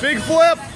Big flip.